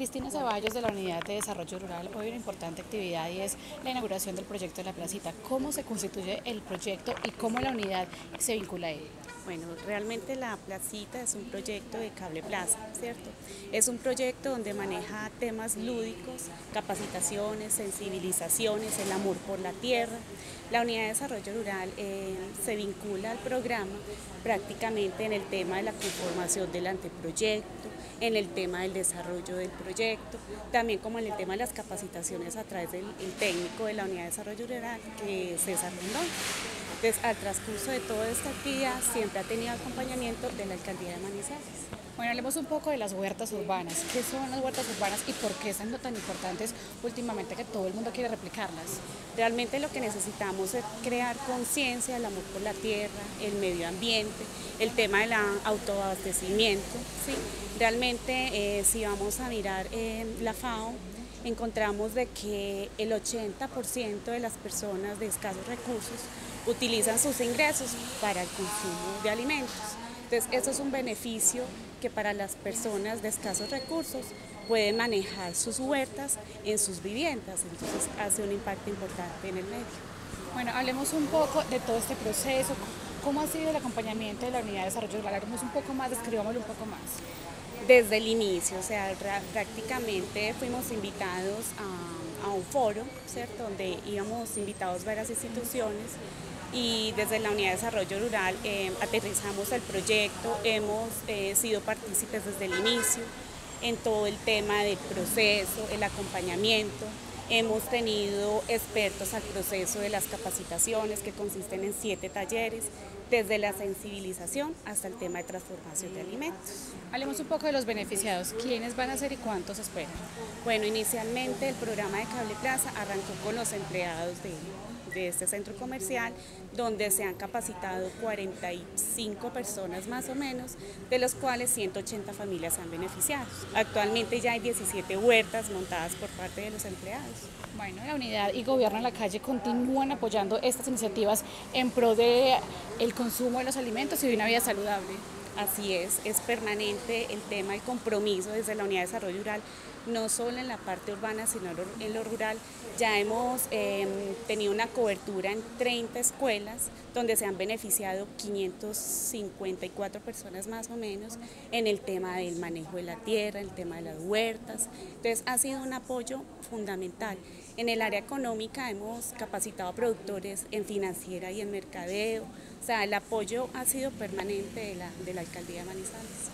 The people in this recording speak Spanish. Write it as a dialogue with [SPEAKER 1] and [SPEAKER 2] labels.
[SPEAKER 1] Cristina Ceballos de la Unidad de Desarrollo Rural, hoy una importante actividad y es la inauguración del proyecto de la placita. ¿Cómo se constituye el proyecto y cómo la unidad se vincula a él?
[SPEAKER 2] Bueno, realmente la placita es un proyecto de Cable Plaza, ¿cierto? Es un proyecto donde maneja temas lúdicos, capacitaciones, sensibilizaciones, el amor por la tierra. La Unidad de Desarrollo Rural eh, se vincula al programa prácticamente en el tema de la conformación del anteproyecto, en el tema del desarrollo del proyecto, también como en el tema de las capacitaciones a través del técnico de la Unidad de Desarrollo Rural, que es César Rondón. Entonces, al transcurso de toda esta actividad siempre ha tenido acompañamiento de la Alcaldía de Manizales.
[SPEAKER 1] Bueno, hablemos un poco de las huertas urbanas. ¿Qué son las huertas urbanas y por qué son tan importantes últimamente que todo el mundo quiere replicarlas?
[SPEAKER 2] Realmente lo que necesitamos es crear conciencia del amor por la tierra, el medio ambiente, el tema del autoabastecimiento. ¿sí? Realmente, eh, si vamos a mirar en la FAO, encontramos de que el 80% de las personas de escasos recursos utilizan sus ingresos para el consumo de alimentos. Entonces, eso es un beneficio que para las personas de escasos recursos pueden manejar sus huertas en sus viviendas, entonces hace un impacto importante en el medio.
[SPEAKER 1] Bueno, hablemos un poco de todo este proceso, cómo ha sido el acompañamiento de la Unidad de Desarrollo Rural, hablemos un poco más, describámoslo un poco más.
[SPEAKER 2] Desde el inicio, o sea, prácticamente fuimos invitados a, un foro, ¿cierto? Donde íbamos invitados varias instituciones y desde la Unidad de Desarrollo Rural eh, aterrizamos el proyecto, hemos eh, sido partícipes desde el inicio en todo el tema del proceso, el acompañamiento. Hemos tenido expertos al proceso de las capacitaciones que consisten en siete talleres, desde la sensibilización hasta el tema de transformación de alimentos.
[SPEAKER 1] Hablemos un poco de los beneficiados. ¿Quiénes van a ser y cuántos esperan?
[SPEAKER 2] Bueno, inicialmente el programa de Cable Plaza arrancó con los empleados de de este centro comercial, donde se han capacitado 45 personas más o menos, de los cuales 180 familias han beneficiado. Actualmente ya hay 17 huertas montadas por parte de los empleados.
[SPEAKER 1] Bueno, la unidad y gobierno en la calle continúan apoyando estas iniciativas en pro de el consumo de los alimentos y de una vida saludable.
[SPEAKER 2] Así es, es permanente el tema del compromiso desde la Unidad de Desarrollo Rural, no solo en la parte urbana, sino en lo rural. Ya hemos em, tenido una cobertura en 30 escuelas donde se han beneficiado 554 personas más o menos en el tema del manejo de la tierra, el tema de las huertas. Entonces ha sido un apoyo fundamental. En el área económica hemos capacitado a productores en financiera y en mercadeo. O sea, el apoyo ha sido permanente de la, de la alcaldía de Manizales.